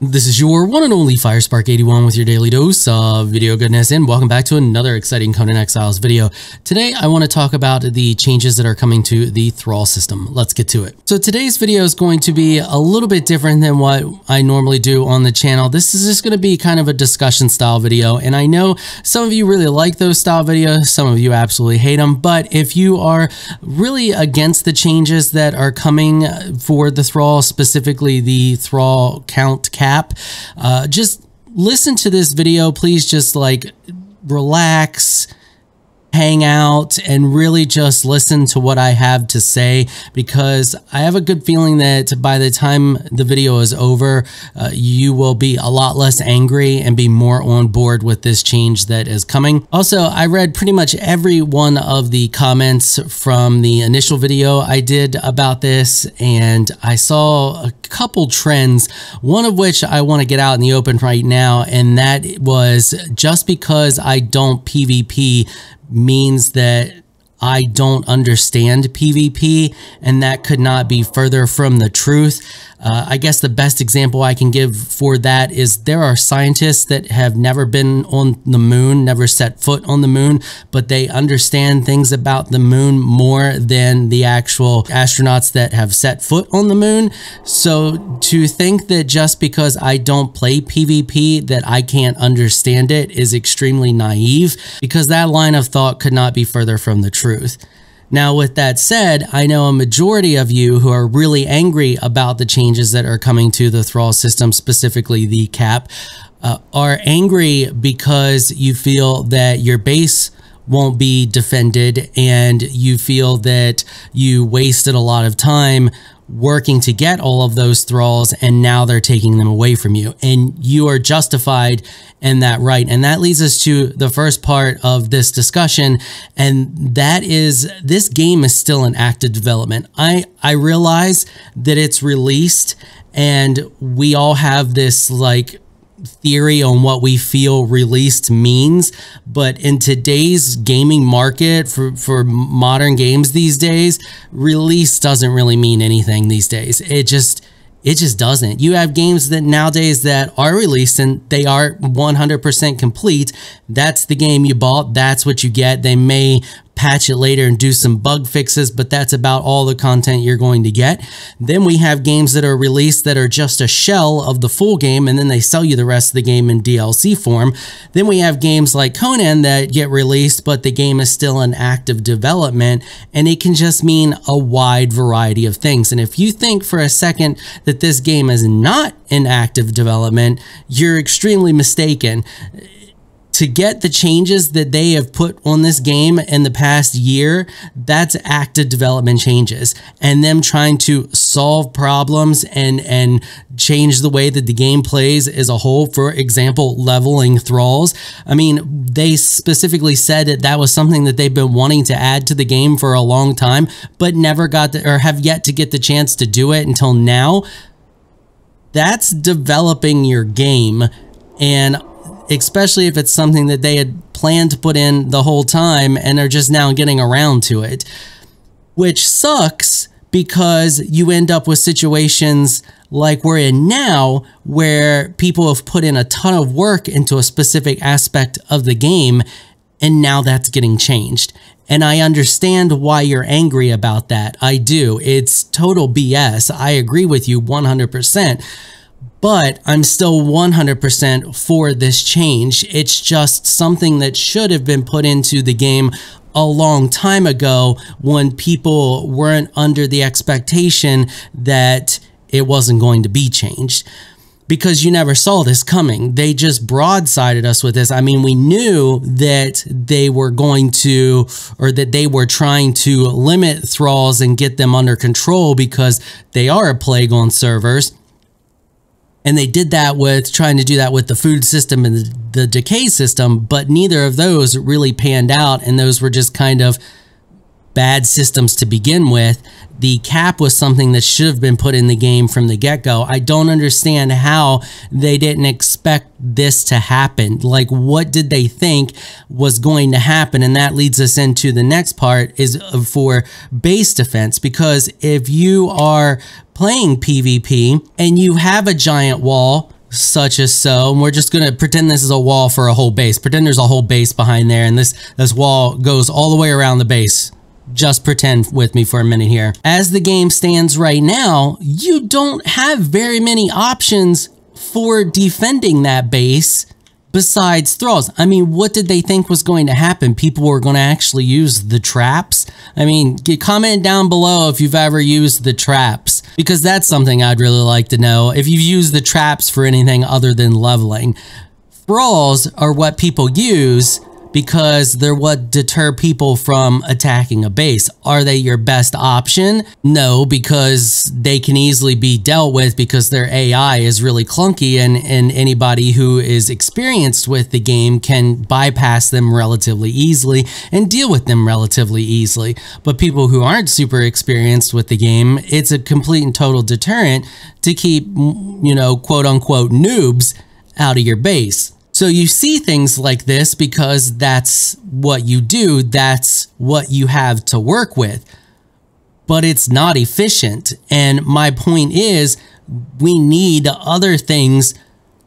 This is your one and only Firespark81 with your daily dose of video goodness and welcome back to another exciting Conan Exiles video. Today I want to talk about the changes that are coming to the Thrall system. Let's get to it. So today's video is going to be a little bit different than what I normally do on the channel. This is just going to be kind of a discussion style video and I know some of you really like those style videos, some of you absolutely hate them, but if you are really against the changes that are coming for the Thrall, specifically the Thrall count cap app. Uh, just listen to this video. Please just like relax hang out and really just listen to what I have to say because I have a good feeling that by the time the video is over, uh, you will be a lot less angry and be more on board with this change that is coming. Also, I read pretty much every one of the comments from the initial video I did about this and I saw a couple trends, one of which I want to get out in the open right now, and that was just because I don't PvP means that I don't understand PvP, and that could not be further from the truth. Uh, I guess the best example I can give for that is there are scientists that have never been on the moon, never set foot on the moon, but they understand things about the moon more than the actual astronauts that have set foot on the moon. So to think that just because I don't play PvP that I can't understand it is extremely naive because that line of thought could not be further from the truth. Now, with that said, I know a majority of you who are really angry about the changes that are coming to the Thrall system, specifically the cap, uh, are angry because you feel that your base won't be defended and you feel that you wasted a lot of time working to get all of those thralls and now they're taking them away from you. And you are justified in that right. And that leads us to the first part of this discussion and that is this game is still in active development. I i realize that it's released and we all have this like theory on what we feel released means, but in today's gaming market for, for modern games these days, release doesn't really mean anything these days. It just it just doesn't. You have games that nowadays that are released and they are 100% complete. That's the game you bought. That's what you get. They may patch it later and do some bug fixes, but that's about all the content you're going to get. Then we have games that are released that are just a shell of the full game, and then they sell you the rest of the game in DLC form. Then we have games like Conan that get released, but the game is still in active development, and it can just mean a wide variety of things. And if you think for a second that this game is not in active development, you're extremely mistaken to get the changes that they have put on this game in the past year, that's active development changes and them trying to solve problems and and change the way that the game plays as a whole. For example, leveling thralls. I mean, they specifically said that that was something that they've been wanting to add to the game for a long time, but never got the, or have yet to get the chance to do it until now. That's developing your game and especially if it's something that they had planned to put in the whole time and they're just now getting around to it, which sucks because you end up with situations like we're in now where people have put in a ton of work into a specific aspect of the game and now that's getting changed. And I understand why you're angry about that. I do. It's total BS. I agree with you 100% but I'm still 100% for this change. It's just something that should have been put into the game a long time ago when people weren't under the expectation that it wasn't going to be changed because you never saw this coming. They just broadsided us with this. I mean, we knew that they were going to, or that they were trying to limit thralls and get them under control because they are a plague on servers. And they did that with trying to do that with the food system and the, the decay system, but neither of those really panned out. And those were just kind of bad systems to begin with. The cap was something that should have been put in the game from the get go. I don't understand how they didn't expect this to happen. Like, what did they think was going to happen? And that leads us into the next part is uh, for base defense. Because if you are playing PvP and you have a giant wall such as so. And we're just going to pretend this is a wall for a whole base. Pretend there's a whole base behind there and this, this wall goes all the way around the base. Just pretend with me for a minute here. As the game stands right now, you don't have very many options for defending that base besides thralls. I mean, what did they think was going to happen? People were going to actually use the traps? I mean, comment down below if you've ever used the traps, because that's something I'd really like to know. If you've used the traps for anything other than leveling. Thralls are what people use because they're what deter people from attacking a base. Are they your best option? No, because they can easily be dealt with because their AI is really clunky and, and anybody who is experienced with the game can bypass them relatively easily and deal with them relatively easily. But people who aren't super experienced with the game, it's a complete and total deterrent to keep, you know, quote unquote noobs out of your base. So you see things like this because that's what you do, that's what you have to work with. But it's not efficient. And my point is, we need other things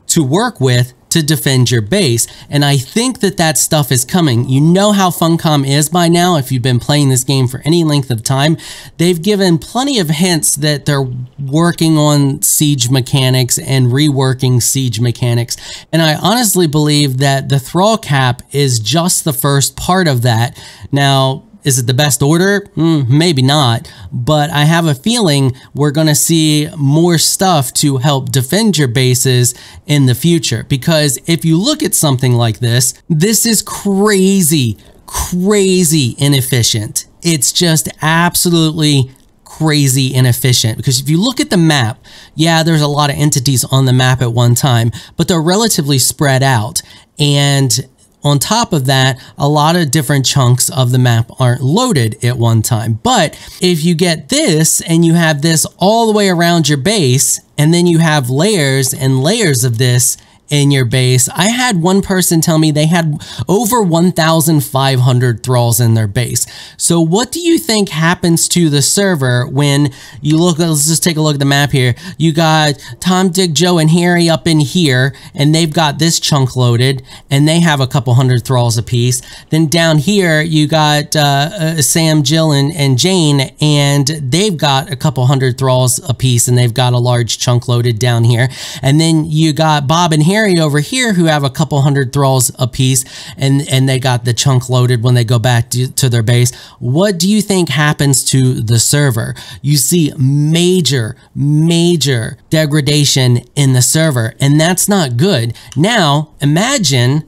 to work with to defend your base. And I think that that stuff is coming. You know how Funcom is by now. If you've been playing this game for any length of time, they've given plenty of hints that they're working on siege mechanics and reworking siege mechanics. And I honestly believe that the thrall cap is just the first part of that. Now, is it the best order? Mm, maybe not, but I have a feeling we're going to see more stuff to help defend your bases in the future. Because if you look at something like this, this is crazy, crazy inefficient. It's just absolutely crazy inefficient because if you look at the map, yeah, there's a lot of entities on the map at one time, but they're relatively spread out. And on top of that, a lot of different chunks of the map aren't loaded at one time. But if you get this and you have this all the way around your base, and then you have layers and layers of this in your base. I had one person tell me they had over 1,500 thralls in their base. So what do you think happens to the server when you look, let's just take a look at the map here. You got Tom, Dick, Joe, and Harry up in here, and they've got this chunk loaded, and they have a couple hundred thralls apiece. Then down here, you got uh, uh, Sam, Jill, and, and Jane, and they've got a couple hundred thralls apiece, and they've got a large chunk loaded down here. And then you got Bob and Harry over here who have a couple hundred thralls apiece and, and they got the chunk loaded when they go back to, to their base. What do you think happens to the server? You see major, major degradation in the server, and that's not good. Now, imagine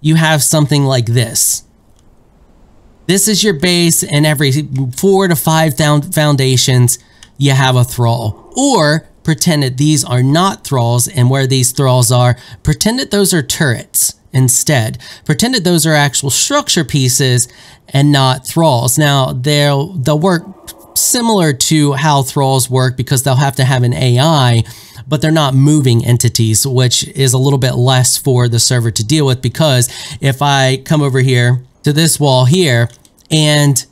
you have something like this. This is your base, and every four to five foundations, you have a thrall. Or pretend that these are not thralls and where these thralls are, pretend that those are turrets instead. Pretend that those are actual structure pieces and not thralls. Now, they'll, they'll work similar to how thralls work because they'll have to have an AI, but they're not moving entities, which is a little bit less for the server to deal with because if I come over here to this wall here and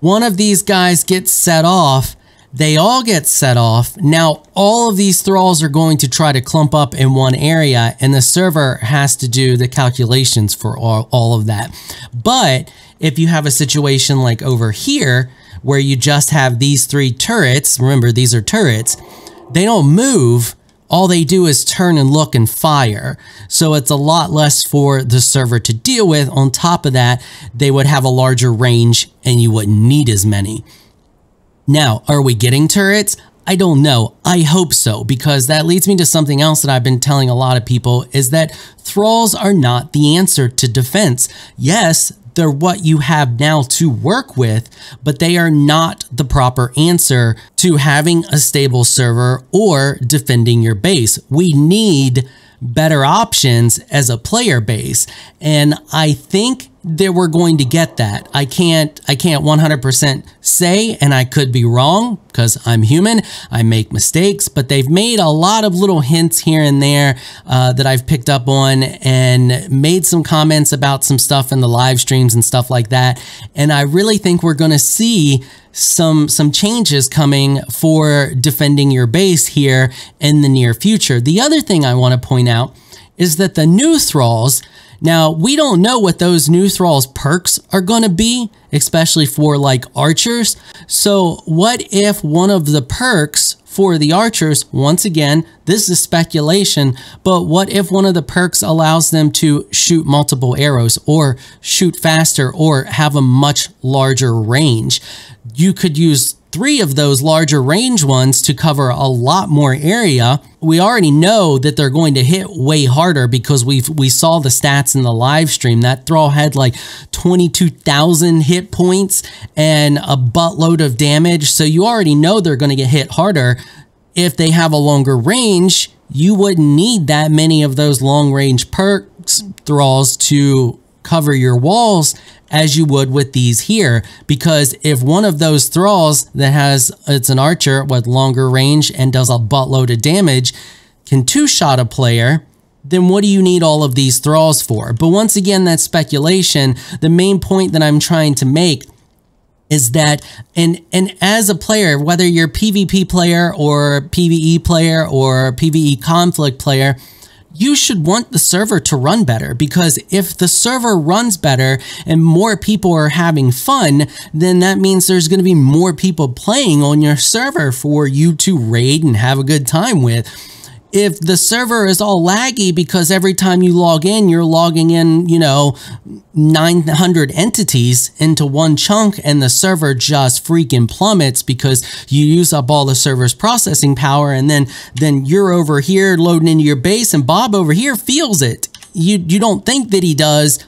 one of these guys gets set off, they all get set off. Now, all of these thralls are going to try to clump up in one area, and the server has to do the calculations for all, all of that. But if you have a situation like over here, where you just have these three turrets, remember these are turrets, they don't move, all they do is turn and look and fire. So it's a lot less for the server to deal with. On top of that, they would have a larger range and you wouldn't need as many. Now, are we getting turrets? I don't know. I hope so, because that leads me to something else that I've been telling a lot of people is that thralls are not the answer to defense. Yes, they're what you have now to work with, but they are not the proper answer to having a stable server or defending your base. We need better options as a player base. And I think that we're going to get that. I can't I can't 100% say and I could be wrong because I'm human. I make mistakes, but they've made a lot of little hints here and there uh, that I've picked up on and made some comments about some stuff in the live streams and stuff like that. And I really think we're going to see some some changes coming for defending your base here in the near future. The other thing I want to point out is that the new thralls now, we don't know what those new thralls perks are going to be, especially for like archers. So what if one of the perks for the archers, once again, this is speculation, but what if one of the perks allows them to shoot multiple arrows or shoot faster or have a much larger range? You could use three of those larger range ones to cover a lot more area. We already know that they're going to hit way harder because we we saw the stats in the live stream. That Thrall had like 22,000 hit points and a buttload of damage. So you already know they're going to get hit harder. If they have a longer range, you wouldn't need that many of those long range perks thralls to cover your walls as you would with these here because if one of those thralls that has it's an archer with longer range and does a buttload of damage can two-shot a player then what do you need all of these thralls for? But once again, that's speculation. The main point that I'm trying to make is that and and as a player, whether you're PvP player or PvE player or PvE conflict player, you should want the server to run better because if the server runs better and more people are having fun, then that means there's going to be more people playing on your server for you to raid and have a good time with if the server is all laggy because every time you log in, you're logging in, you know, 900 entities into one chunk and the server just freaking plummets because you use up all the server's processing power and then then you're over here loading into your base and Bob over here feels it. You you don't think that he does,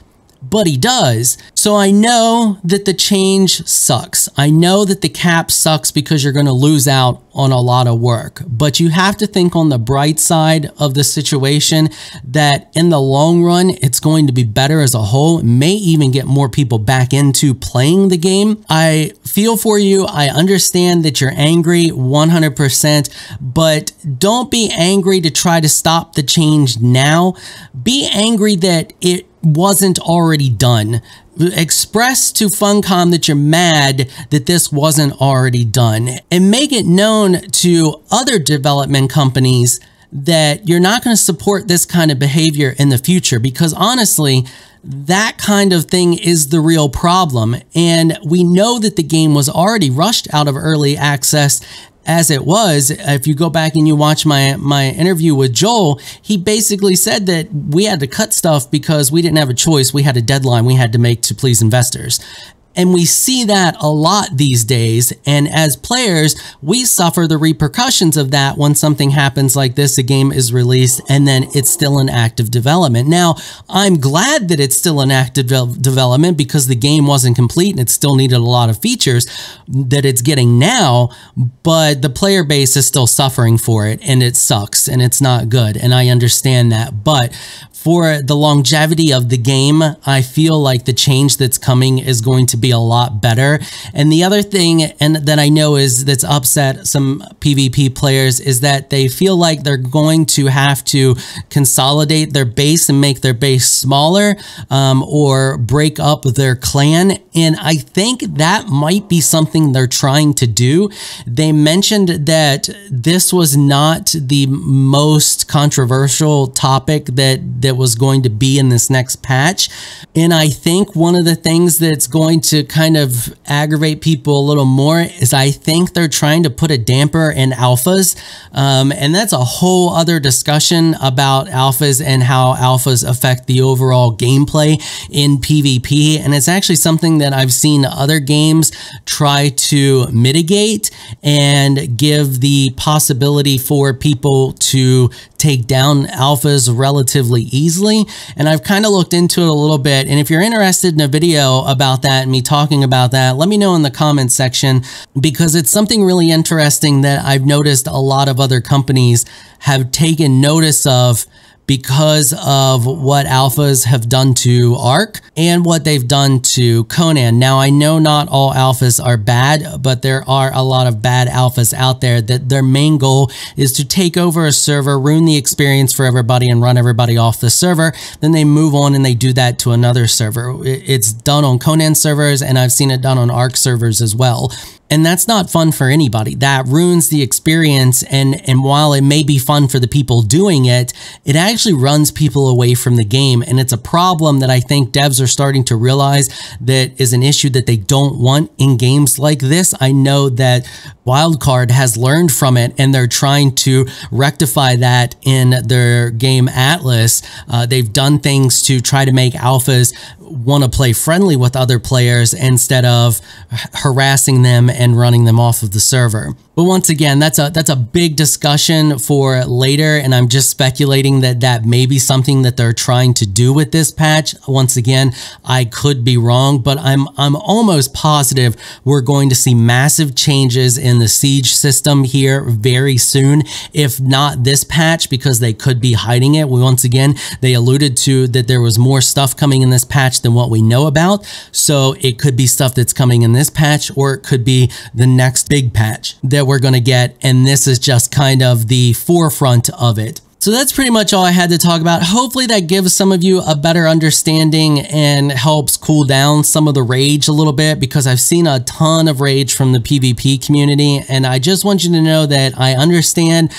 but he does. So I know that the change sucks. I know that the cap sucks because you're going to lose out on a lot of work, but you have to think on the bright side of the situation that in the long run, it's going to be better as a whole, may even get more people back into playing the game. I feel for you. I understand that you're angry 100%, but don't be angry to try to stop the change now. Be angry that it wasn't already done. Express to Funcom that you're mad that this wasn't already done and make it known to other development companies that you're not going to support this kind of behavior in the future because honestly, that kind of thing is the real problem. And we know that the game was already rushed out of early access as it was, if you go back and you watch my my interview with Joel, he basically said that we had to cut stuff because we didn't have a choice. We had a deadline we had to make to please investors. And we see that a lot these days. And as players, we suffer the repercussions of that when something happens like this, a game is released and then it's still in active development. Now, I'm glad that it's still in active development because the game wasn't complete and it still needed a lot of features that it's getting now, but the player base is still suffering for it and it sucks and it's not good. And I understand that. But for the longevity of the game, I feel like the change that's coming is going to be a lot better. And the other thing and that I know is that's upset some PvP players is that they feel like they're going to have to consolidate their base and make their base smaller um, or break up their clan. And I think that might be something they're trying to do. They mentioned that this was not the most controversial topic that, that that was going to be in this next patch. And I think one of the things that's going to kind of aggravate people a little more is I think they're trying to put a damper in alphas. Um, and that's a whole other discussion about alphas and how alphas affect the overall gameplay in PvP. And it's actually something that I've seen other games try to mitigate and give the possibility for people to take down alphas relatively easily. And I've kind of looked into it a little bit. And if you're interested in a video about that and talking about that, let me know in the comments section because it's something really interesting that I've noticed a lot of other companies have taken notice of because of what alphas have done to Ark and what they've done to Conan. Now, I know not all alphas are bad, but there are a lot of bad alphas out there that their main goal is to take over a server, ruin the experience for everybody and run everybody off the server. Then they move on and they do that to another server. It's done on Conan servers and I've seen it done on Ark servers as well. And that's not fun for anybody. That ruins the experience. And, and while it may be fun for the people doing it, it actually runs people away from the game. And it's a problem that I think devs are starting to realize that is an issue that they don't want in games like this. I know that Wildcard has learned from it and they're trying to rectify that in their game Atlas. Uh, they've done things to try to make alphas want to play friendly with other players instead of harassing them and running them off of the server. But once again, that's a that's a big discussion for later, and I'm just speculating that that may be something that they're trying to do with this patch. Once again, I could be wrong, but I'm I'm almost positive we're going to see massive changes in the siege system here very soon, if not this patch, because they could be hiding it. We, Once again, they alluded to that there was more stuff coming in this patch than what we know about, so it could be stuff that's coming in this patch, or it could be the next big patch that we're going to get, and this is just kind of the forefront of it. So that's pretty much all I had to talk about. Hopefully that gives some of you a better understanding and helps cool down some of the rage a little bit because I've seen a ton of rage from the PvP community and I just want you to know that I understand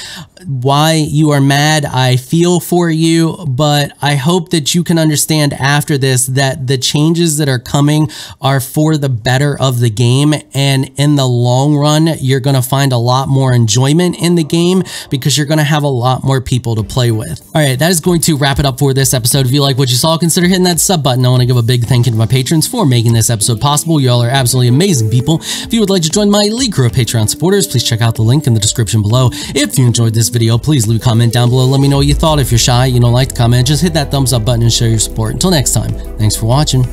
why you are mad. I feel for you, but I hope that you can understand after this that the changes that are coming are for the better of the game and in the long run, you're going to find a lot more enjoyment in the game because you're going to have a lot more people to play with. All right, that is going to wrap it up for this episode. If you like what you saw, consider hitting that sub button. I want to give a big thank you to my patrons for making this episode possible. Y'all are absolutely amazing people. If you would like to join my elite crew of Patreon supporters, please check out the link in the description below. If you enjoyed this video, please leave a comment down below. Let me know what you thought. If you're shy, you don't like to comment, just hit that thumbs up button and show your support. Until next time, thanks for watching.